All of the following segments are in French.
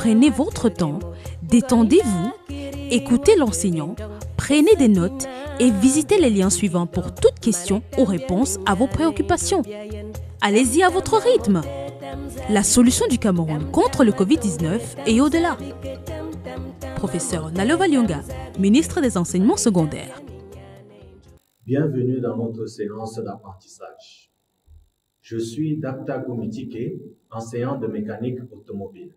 prenez votre temps, détendez-vous, écoutez l'enseignant, prenez des notes et visitez les liens suivants pour toute question ou réponse à vos préoccupations. Allez-y à votre rythme. La solution du Cameroun contre le Covid-19 et au-delà. Professeur Nalova Lyonga, ministre des Enseignements secondaires. Bienvenue dans notre séance d'apprentissage. Je suis Dapta Gomitike, enseignant de mécanique automobile.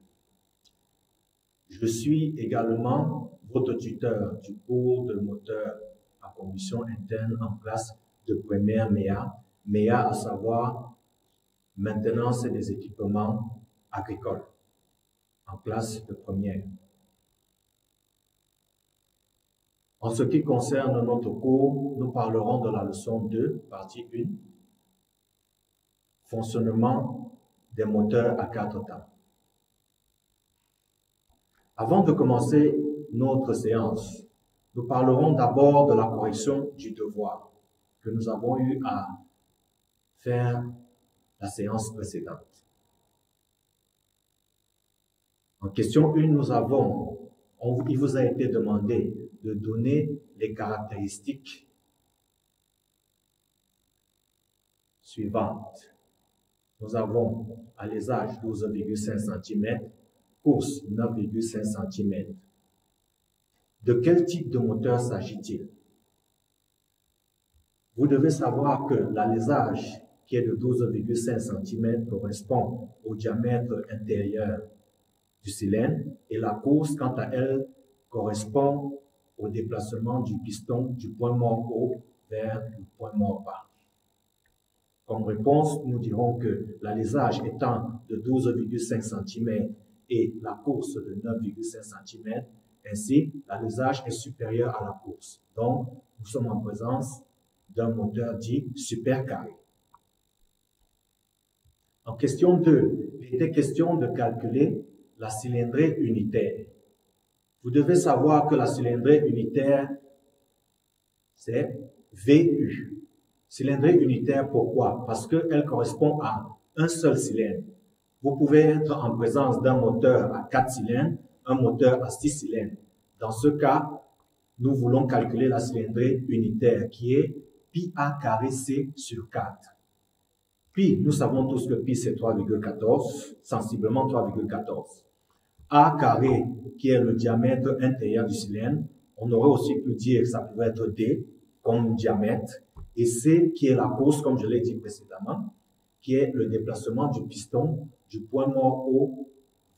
Je suis également votre tuteur du cours de moteur à combustion interne en classe de première MEA, MEA à savoir maintenance des équipements agricoles en classe de première. En ce qui concerne notre cours, nous parlerons de la leçon 2, partie 1, fonctionnement des moteurs à quatre temps. Avant de commencer notre séance, nous parlerons d'abord de la correction du devoir que nous avons eu à faire la séance précédente. En question 1, nous avons, il vous a été demandé de donner les caractéristiques suivantes. Nous avons à l'ésage 12,5 cm, course 9,5 cm. De quel type de moteur s'agit-il? Vous devez savoir que l'alésage, qui est de 12,5 cm, correspond au diamètre intérieur du cylindre et la course, quant à elle, correspond au déplacement du piston du point mort haut vers le point mort bas. Comme réponse, nous dirons que l'alésage étant de 12,5 cm et la course de 9,5 cm, ainsi l'alésage est supérieur à la course. Donc, nous sommes en présence d'un moteur dit supercarré. En question 2, il était question de calculer la cylindrée unitaire. Vous devez savoir que la cylindrée unitaire, c'est VU. Cylindrée unitaire, pourquoi? Parce qu'elle correspond à un seul cylindre. Vous pouvez être en présence d'un moteur à 4 cylindres, un moteur à 6 cylindres. Dans ce cas, nous voulons calculer la cylindrée unitaire qui est pi a carré c sur 4. Pi, nous savons tous que pi c'est 3,14, sensiblement 3,14. A carré, qui est le diamètre intérieur du cylindre, on aurait aussi pu dire que ça pouvait être D comme diamètre, et C qui est la course, comme je l'ai dit précédemment, qui est le déplacement du piston du point mort haut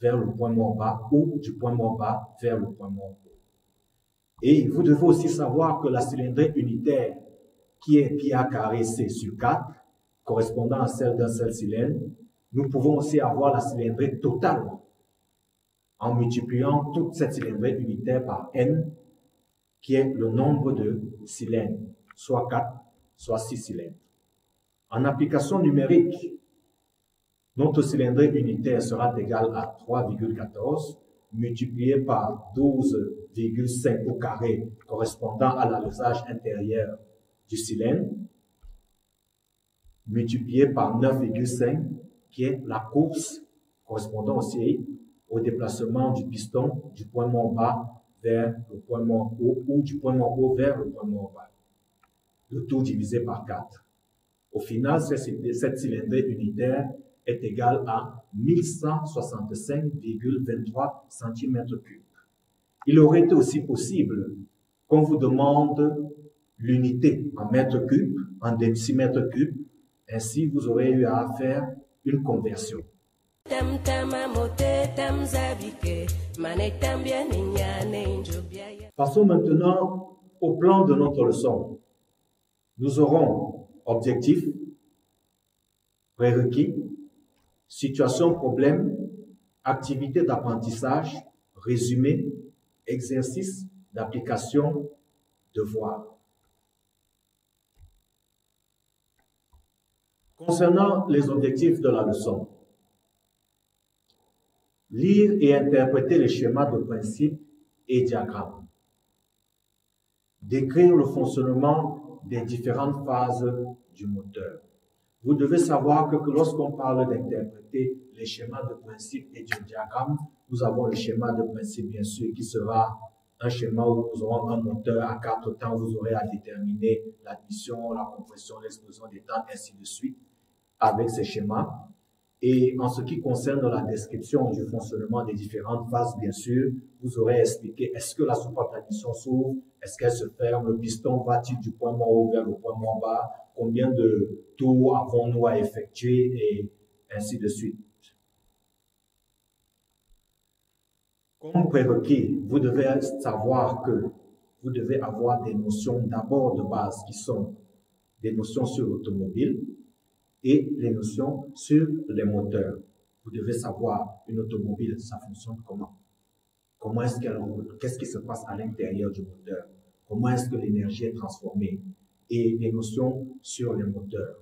vers le point mort bas ou du point mort bas vers le point mort haut. Et vous devez aussi savoir que la cylindrée unitaire, qui est pi carré C sur 4, correspondant à celle d'un seul cylindre, nous pouvons aussi avoir la cylindrée totale en multipliant toute cette cylindrée unitaire par n, qui est le nombre de cylindres, soit 4, soit 6 cylindres. En application numérique, notre cylindrée unitaire sera égale à 3,14 multiplié par 12,5 au carré correspondant à l'alésage intérieur du cylindre multiplié par 9,5 qui est la course correspondant aussi au déplacement du piston du point mort bas vers le point mort haut ou du point mort haut vers le point mort bas. Le tout divisé par 4. Au final, cette cylindrée unitaire est égale à 1165,23 cm3. Il aurait été aussi possible qu'on vous demande l'unité en mètres cubes, en décimètres cubes. Ainsi, vous aurez eu à faire une conversion. Passons maintenant au plan de notre leçon. Nous aurons objectif, prérequis, situation problème, activité d'apprentissage, résumé, exercice d'application, devoir. Concernant les objectifs de la leçon, lire et interpréter les schémas de principes et diagrammes, décrire le fonctionnement des différentes phases du moteur. Vous devez savoir que, lorsqu'on parle d'interpréter les schémas de principes et du diagramme, nous avons le schéma de principe, bien sûr, qui sera un schéma où nous aurons un moteur à quatre temps, vous aurez à déterminer l'admission, la compression, l'explosion des temps, ainsi de suite, avec ces schémas. Et en ce qui concerne la description du fonctionnement des différentes phases, bien sûr, vous aurez expliqué est-ce que la soupape d'admission s'ouvre, est-ce qu'elle se ferme, le piston va-t-il du point haut vers le point moins bas, combien de tours avons-nous à effectuer, et ainsi de suite. Comme prérequis, vous devez savoir que vous devez avoir des notions d'abord de base qui sont des notions sur l'automobile et les notions sur les moteurs. Vous devez savoir une automobile, ça fonctionne comment? Comment est-ce qu'elle Qu'est-ce qui se passe à l'intérieur du moteur? Comment est-ce que l'énergie est transformée? Et les notions sur les moteurs.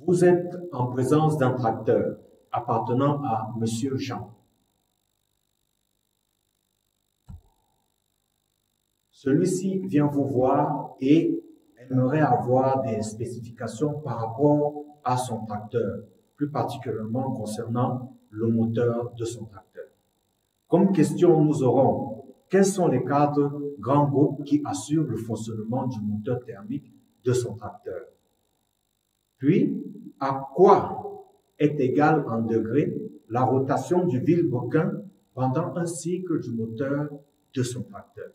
Vous êtes en présence d'un tracteur appartenant à Monsieur Jean. Celui-ci vient vous voir et aimerait avoir des spécifications par rapport à son tracteur, plus particulièrement concernant le moteur de son tracteur. Comme question, nous aurons quels sont les quatre grands groupes qui assurent le fonctionnement du moteur thermique de son tracteur? Puis, à quoi est égale en degrés la rotation du vilebrequin pendant un cycle du moteur de son tracteur?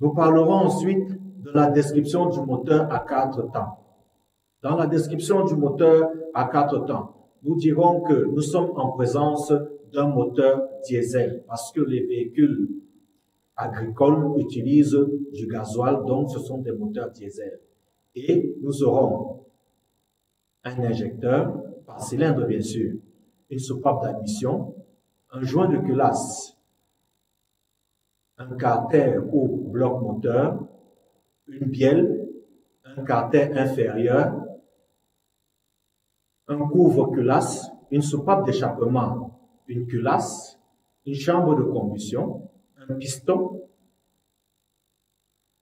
Nous parlerons ensuite de la description du moteur à quatre temps. Dans la description du moteur à quatre temps, nous dirons que nous sommes en présence d'un moteur diesel parce que les véhicules agricoles utilisent du gasoil, donc ce sont des moteurs diesel. Et nous aurons un injecteur, par cylindre bien sûr, une soupape d'admission, un joint de culasse, un carter ou bloc moteur, une bielle, un carter inférieur, un couvre-culasse, une soupape d'échappement, une culasse, une chambre de combustion, un piston,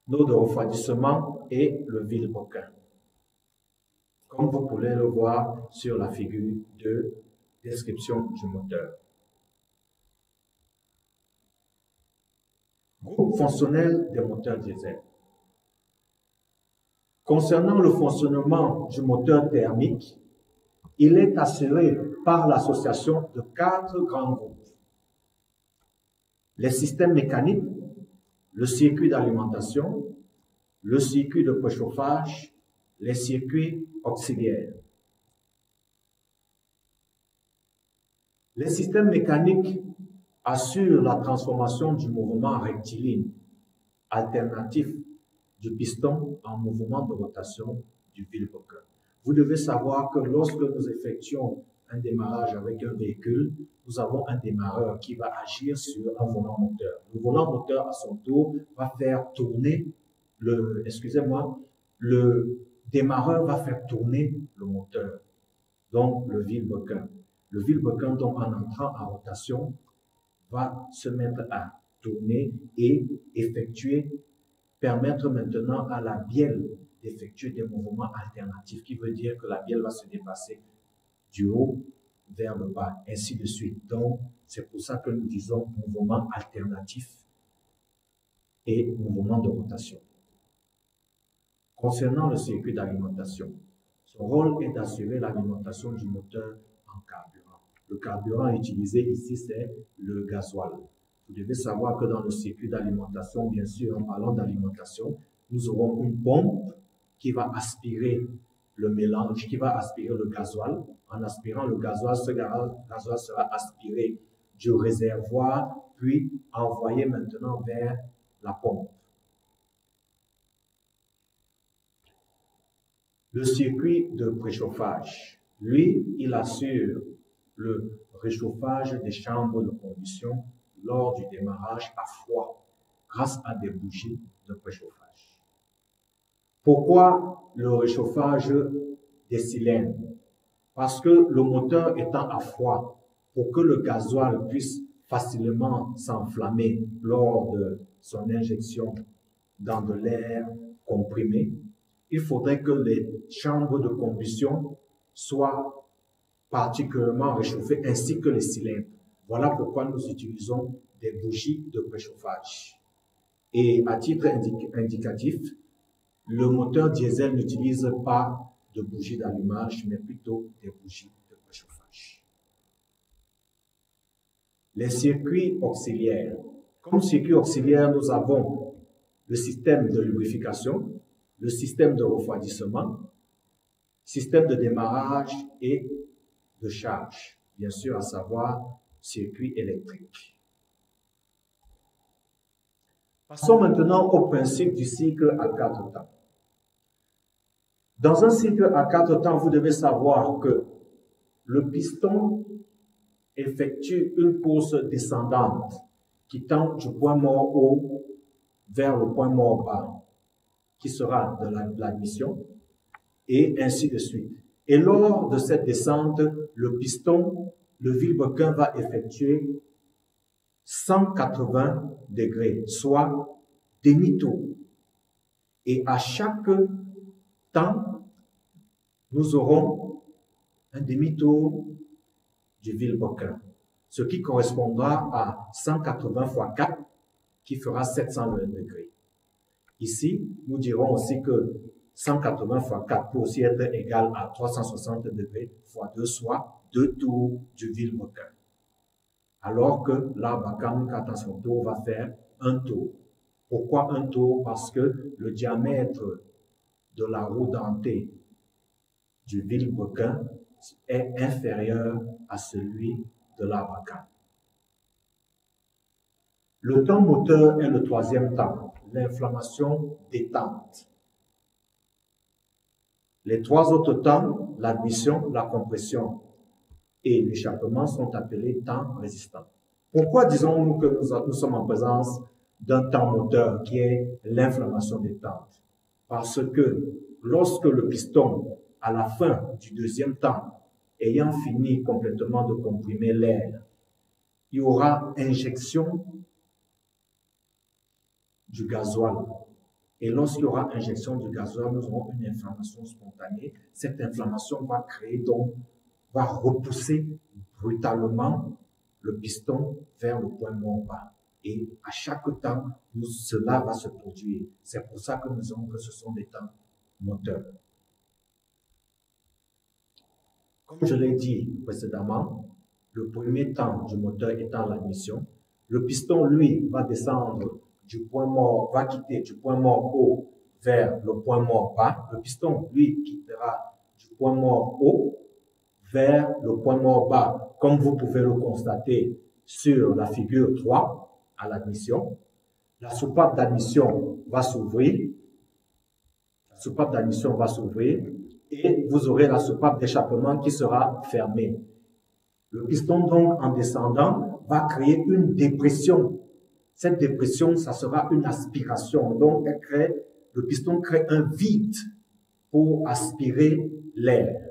l'eau de refroidissement et le vide-boquin comme vous pouvez le voir sur la figure de description du moteur. Groupe fonctionnel des moteurs diesel. Concernant le fonctionnement du moteur thermique, il est assuré par l'association de quatre grands groupes. Les systèmes mécaniques, le circuit d'alimentation, le circuit de préchauffage les circuits auxiliaires. Les systèmes mécaniques assurent la transformation du mouvement rectiligne alternatif du piston en mouvement de rotation du vilebrequin. Vous devez savoir que lorsque nous effectuons un démarrage avec un véhicule, nous avons un démarreur qui va agir sur un volant moteur. Le volant moteur, à son tour, va faire tourner le, excusez-moi, le démarreur va faire tourner le moteur, donc le vilebrequin. Le vilebrequin, donc en entrant en rotation, va se mettre à tourner et effectuer, permettre maintenant à la bielle d'effectuer des mouvements alternatifs, qui veut dire que la bielle va se déplacer du haut vers le bas, ainsi de suite. Donc, c'est pour ça que nous disons mouvement alternatif et mouvement de rotation. Concernant le circuit d'alimentation, son rôle est d'assurer l'alimentation du moteur en carburant. Le carburant utilisé ici, c'est le gasoil. Vous devez savoir que dans le circuit d'alimentation, bien sûr, en parlant d'alimentation, nous aurons une pompe qui va aspirer le mélange, qui va aspirer le gasoil. En aspirant le gasoil, ce gasoil sera aspiré du réservoir, puis envoyé maintenant vers la pompe. Le circuit de préchauffage, lui, il assure le réchauffage des chambres de combustion lors du démarrage à froid grâce à des bougies de préchauffage. Pourquoi le réchauffage des cylindres? Parce que le moteur étant à froid, pour que le gasoil puisse facilement s'enflammer lors de son injection dans de l'air comprimé, il faudrait que les chambres de combustion soient particulièrement réchauffées ainsi que les cylindres. Voilà pourquoi nous utilisons des bougies de préchauffage. Et à titre indicatif, le moteur diesel n'utilise pas de bougies d'allumage, mais plutôt des bougies de préchauffage. Les circuits auxiliaires. Comme circuit auxiliaire, nous avons le système de lubrification, le système de refroidissement, système de démarrage et de charge, bien sûr, à savoir circuit électrique. Passons maintenant au principe du cycle à quatre temps. Dans un cycle à quatre temps, vous devez savoir que le piston effectue une course descendante qui tend du point mort haut vers le point mort bas, qui sera de l'admission, et ainsi de suite. Et lors de cette descente, le piston, le vilebrequin va effectuer 180 degrés, soit demi-tour. Et à chaque temps, nous aurons un demi-tour du vilebrequin, ce qui correspondra à 180 fois 4, qui fera 720 degrés. Ici, nous dirons aussi que 180 fois 4 peut aussi être égal à 360 degrés fois 2, soit 2 tours du vilebrequin. Alors que l'arbre à son tour, va faire un tour. Pourquoi un tour? Parce que le diamètre de la roue dentée du vilebrequin est inférieur à celui de l'abacan. Le temps moteur est le troisième temps, l'inflammation détente. Les trois autres temps, l'admission, la compression et l'échappement, sont appelés temps résistants. Pourquoi disons-nous que nous, sommes en présence d'un temps moteur qui est l'inflammation détente? Parce que lorsque le piston à la fin du deuxième temps, ayant fini complètement de comprimer l'air, il y aura injection du gasoil. Et lorsqu'il y aura injection du gasoil, nous aurons une inflammation spontanée. Cette inflammation va créer donc, va repousser brutalement le piston vers le point mort bas. Et à chaque temps, cela va se produire. C'est pour ça que nous disons que ce sont des temps moteurs. Comme je l'ai dit précédemment, le premier temps du moteur étant l'admission, le piston, lui, va descendre du point mort, va quitter du point mort haut vers le point mort bas. Le piston, lui, quittera du point mort haut vers le point mort bas, comme vous pouvez le constater sur la figure 3 à l'admission. La soupape d'admission va s'ouvrir. La soupape d'admission va s'ouvrir et vous aurez la soupape d'échappement qui sera fermée. Le piston, donc, en descendant, va créer une dépression. Cette dépression, ça sera une aspiration. Donc, elle crée, le piston crée un vide pour aspirer l'air.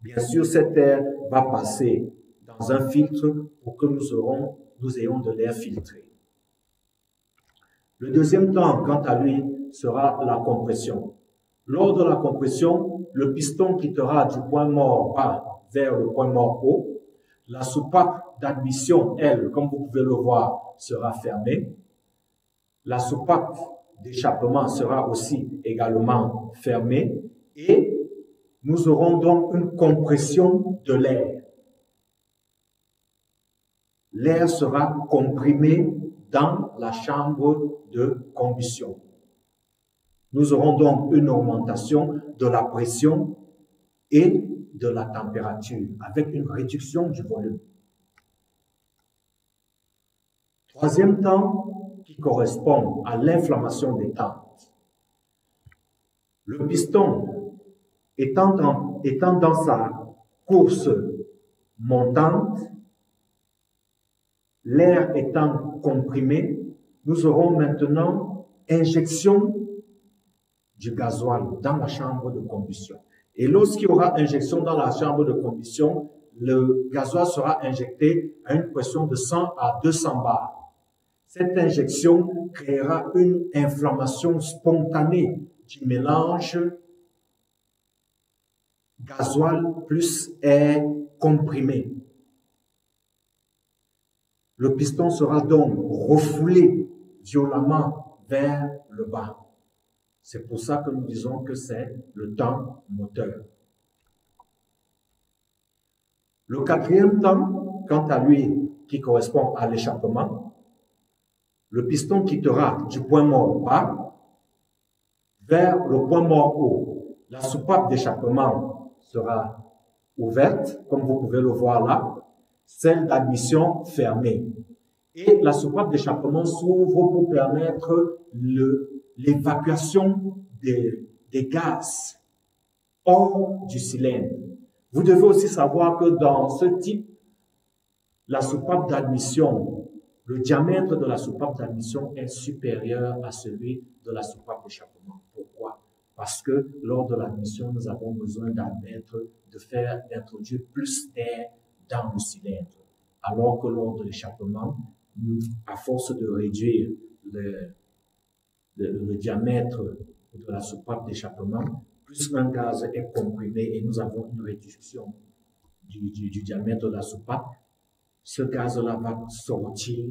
Bien sûr, cet air va passer dans un filtre pour que nous, aurons, nous ayons de l'air filtré. Le deuxième temps, quant à lui, sera la compression. Lors de la compression, le piston quittera du point mort bas vers le point mort haut. La soupape d'admission, elle, comme vous pouvez le voir, sera fermée. La soupape d'échappement sera aussi également fermée et nous aurons donc une compression de l'air. L'air sera comprimé dans la chambre de combustion. Nous aurons donc une augmentation de la pression et de la température avec une réduction du volume. Troisième temps qui correspond à l'inflammation des tentes. Le piston étant étant dans sa course montante, l'air étant comprimé, nous aurons maintenant injection du gasoil dans la chambre de combustion. Et lorsqu'il y aura injection dans la chambre de combustion, le gasoil sera injecté à une pression de 100 à 200 bars. Cette injection créera une inflammation spontanée du mélange gasoil plus air comprimé. Le piston sera donc refoulé violemment vers le bas. C'est pour ça que nous disons que c'est le temps moteur. Le quatrième temps, quant à lui, qui correspond à l'échappement, le piston quittera du point mort bas vers le point mort haut. La soupape d'échappement sera ouverte, comme vous pouvez le voir là, celle d'admission fermée. Et la soupape d'échappement s'ouvre pour permettre l'évacuation des, des gaz hors du cylindre. Vous devez aussi savoir que dans ce type, la soupape d'admission, le diamètre de la soupape d'admission est supérieur à celui de la soupape d'échappement. Pourquoi? Parce que lors de l'admission, nous avons besoin d'admettre, de faire, d'introduire plus d'air dans le cylindre. Alors que lors de l'échappement, à force de réduire le, diamètre de la soupape d'échappement, plus un gaz est comprimé et nous avons une réduction du, du, du diamètre de la soupape, ce gaz-là va sortir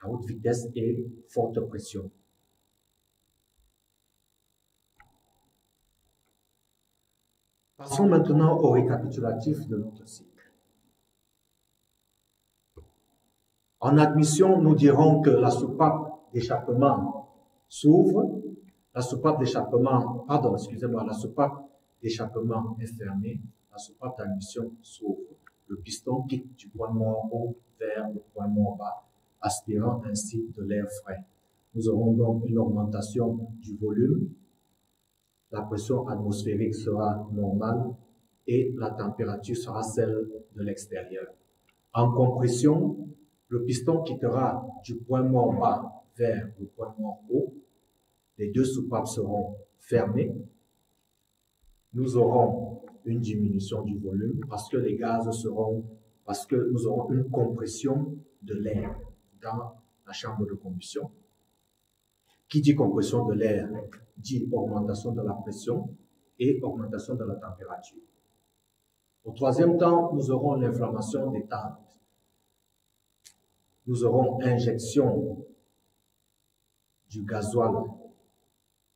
à haute vitesse et forte pression. Passons maintenant au récapitulatif de notre cycle. En admission, nous dirons que la soupape d'échappement s'ouvre, la soupape d'échappement, pardon, excusez-moi, la soupape d'échappement est fermée, la soupape d'admission s'ouvre. Le piston quitte du point mort haut vers le point mort bas, aspirant ainsi de l'air frais. Nous aurons donc une augmentation du volume, la pression atmosphérique sera normale et la température sera celle de l'extérieur. En compression, le piston quittera du point mort bas vers le point mort haut. Les deux soupapes seront fermées. Nous aurons une diminution du volume parce que les gaz seront, parce que nous aurons une compression de l'air dans la chambre de combustion. Qui dit compression de l'air dit augmentation de la pression et augmentation de la température. Au troisième temps, nous aurons l'inflammation des tentes nous aurons injection du gasoil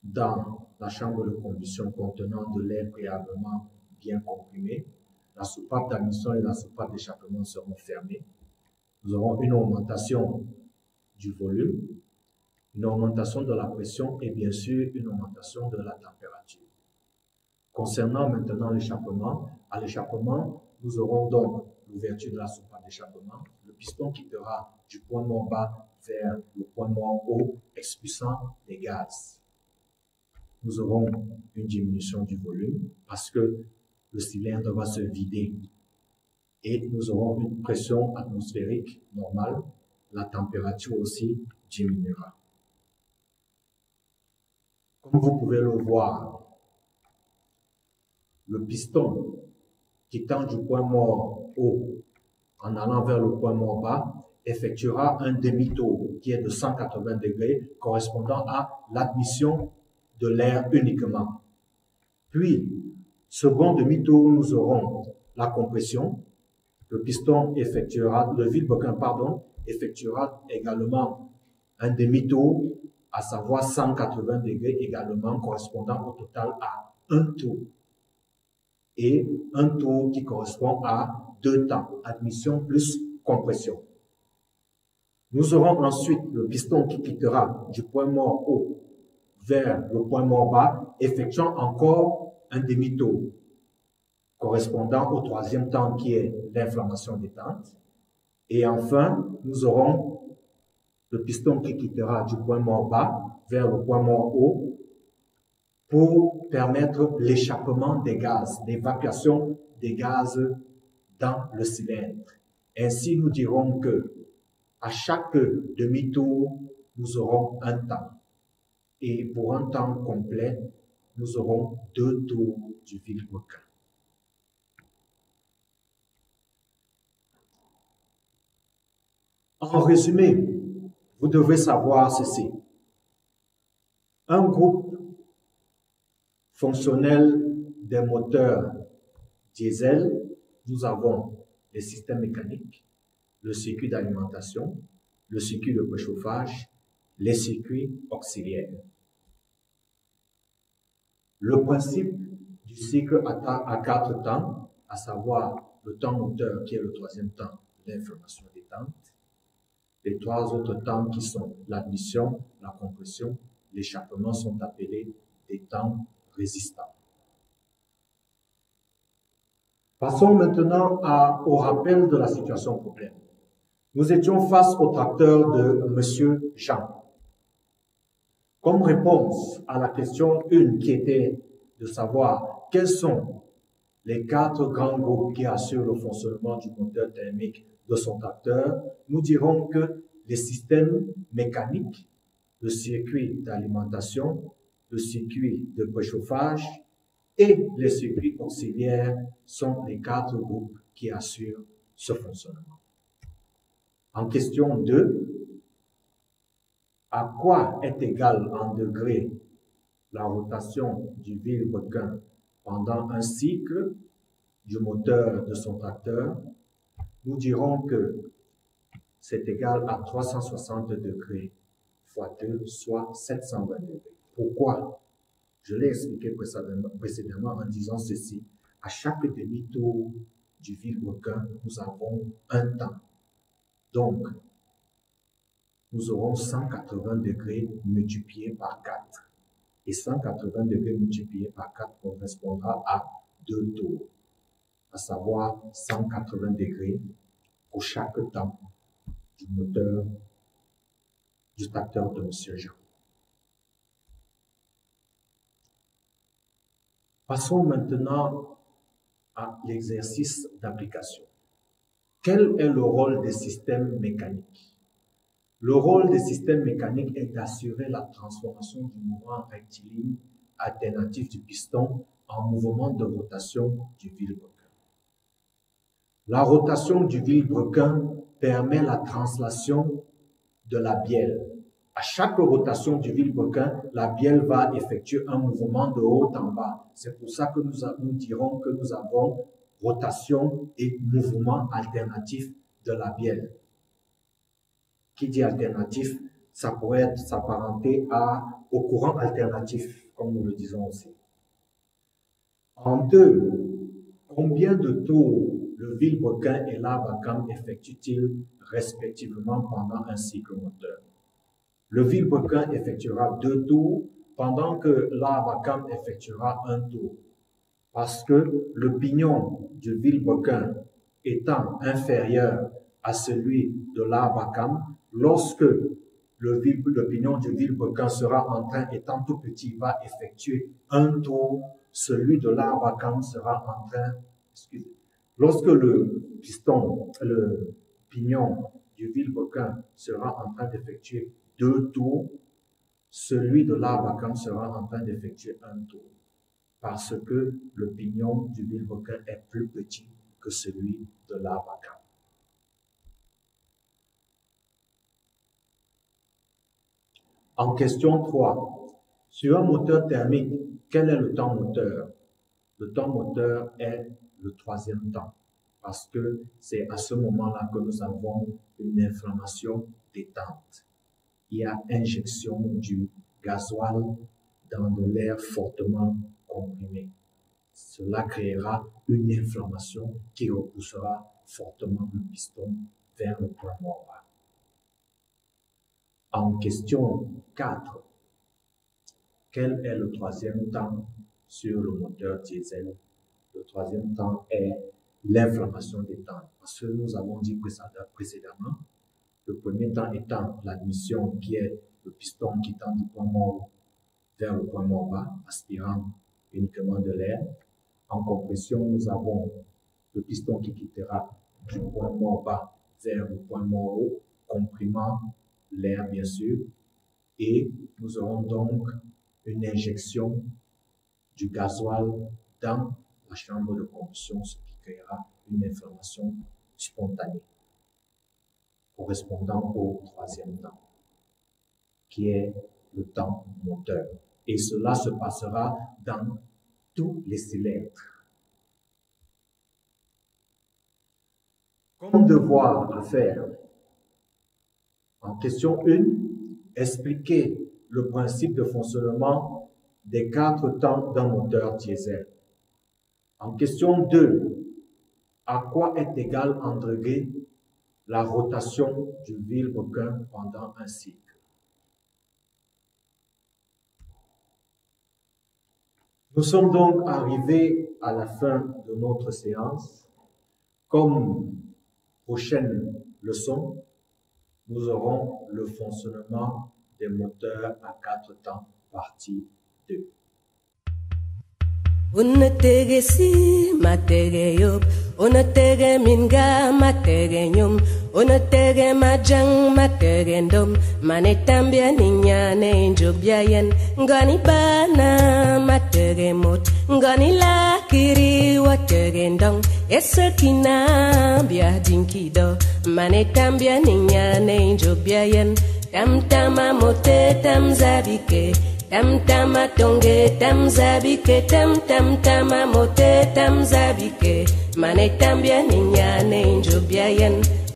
dans la chambre de combustion contenant de l'air préalablement bien comprimé. La soupape d'admission et la soupape d'échappement seront fermées. Nous aurons une augmentation du volume, une augmentation de la pression et bien sûr une augmentation de la température. Concernant maintenant l'échappement, à l'échappement, nous aurons donc l'ouverture de la soupape d'échappement, piston quittera du point mort bas vers le point mort haut, expulsant les gaz. Nous aurons une diminution du volume parce que le cylindre va se vider et nous aurons une pression atmosphérique normale. La température aussi diminuera. Comme vous pouvez le voir, le piston qui tend du point mort haut en allant vers le point mort bas effectuera un demi-tour qui est de 180 degrés correspondant à l'admission de l'air uniquement. Puis, second demi-tour, nous aurons la compression. Le piston effectuera, le vide-boquin, pardon, effectuera également un demi-tour, à savoir 180 degrés également correspondant au total à un tour. Et un tour qui correspond à deux temps, admission plus compression. Nous aurons ensuite le piston qui quittera du point mort haut vers le point mort bas, effectuant encore un demi-tour correspondant au troisième temps qui est l'inflammation détente. Et enfin, nous aurons le piston qui quittera du point mort bas vers le point mort haut pour permettre l'échappement des gaz, l'évacuation des gaz dans le cylindre. Ainsi, nous dirons que à chaque demi-tour, nous aurons un temps. Et pour un temps complet, nous aurons deux tours du vilebrequin. En résumé, vous devez savoir ceci. Un groupe fonctionnel des moteurs diesel, nous avons les systèmes mécaniques, le circuit d'alimentation, le circuit de préchauffage, les circuits auxiliaires. Le principe du cycle à, quatre temps, à savoir le temps moteur qui est le troisième temps, l'information détente, les trois autres temps qui sont l'admission, la compression, l'échappement sont appelés des temps résistants. Passons maintenant au rappel de la situation problème. Nous étions face au tracteur de Monsieur Jean. Comme réponse à la question 1 qui était de savoir quels sont les quatre grands groupes qui assurent le fonctionnement du moteur thermique de son tracteur, nous dirons que les systèmes mécaniques, le circuit d'alimentation, le circuit de préchauffage et les circuits auxiliaires sont les quatre groupes qui assurent ce fonctionnement. En question 2, à quoi est égal en degrés la rotation du vilebrequin pendant un cycle du moteur de son tracteur, nous dirons que c'est égal à 360 degrés fois 2, soit 720 degrés. Pourquoi? Je l'ai expliqué précédemment en disant ceci. À chaque demi-tour du vilebrequin, nous avons un temps. Donc, nous aurons 180 degrés multipliés par 4. Et 180 degrés multipliés par 4 correspondra à deux tours, à savoir 180 degrés pour chaque temps du moteur du tracteur de M. Jean. Passons maintenant à l'exercice d'application. Quel est le rôle des systèmes mécaniques? Le rôle des systèmes mécaniques est d'assurer la transformation du mouvement rectiligne alternatif du piston en mouvement de rotation du vilebrequin. La rotation du vilebrequin permet la translation de la bielle à chaque rotation du vilebrequin, la bielle va effectuer un mouvement de haut en bas. C'est pour ça que nous, dirons que nous avons rotation et mouvement alternatif de la bielle. Qui dit alternatif, ça pourrait s'apparenter au courant alternatif, comme nous le disons aussi. En deux, combien de tours le vilebrequin et l'arbacam effectuent-ils respectivement pendant un cycle moteur? Le vilebrequin effectuera deux tours pendant que l'arbacam effectuera un tour. Parce que le pignon du vilebrequin étant inférieur à celui de l'arbacam, lorsque le, pignon du vilebrequin sera en train, étant tout petit, va effectuer un tour, celui de l'arbacam sera en train, excusez, lorsque le piston, le pignon du vilebrequin sera en train d'effectuer deux tours, celui de l'arbacam sera en train d'effectuer un tour, parce que le pignon du vilebrequin est plus petit que celui de l'arbacam. En question 3, sur un moteur thermique, quel est le temps moteur? Le temps moteur est le troisième temps, parce que c'est à ce moment-là que nous avons une inflammation détente il y a injection du gasoil dans de l'air fortement comprimé. Cela créera une inflammation qui repoussera fortement le piston vers le point mort. En question 4, quel est le troisième temps sur le moteur diesel? Le troisième temps est l'inflammation des temps. Parce que nous avons dit précédemment, le premier temps étant l'admission qui est le piston qui tend du point mort vers le point mort bas, aspirant uniquement de l'air. En compression, nous avons le piston qui quittera du point mort bas vers le point mort haut, comprimant l'air bien sûr, et nous aurons donc une injection du gasoil dans la chambre de combustion, ce qui créera une inflammation spontanée correspondant au troisième temps, qui est le temps moteur. Et cela se passera dans tous les cylindres. Comme devoir à faire, en question 1, expliquer le principe de fonctionnement des quatre temps d'un moteur diesel. En question 2, à quoi est égal en degrés la rotation du vilebrequin pendant un cycle. Nous sommes donc arrivés à la fin de notre séance. Comme prochaine leçon, nous aurons le fonctionnement des moteurs à quatre temps, partie 2. Unatege si unotege majang mategendom manetambia ninyane njobyayen ngani bana matege mot ngani lakiri wategendong esokina bia dinkido manetambia ninyane njobyayen tamtama mote tamzabike tamtama tonge tamzabike tamtamtama mote tamzabike manetambia ninyane njobyayen tam, tam,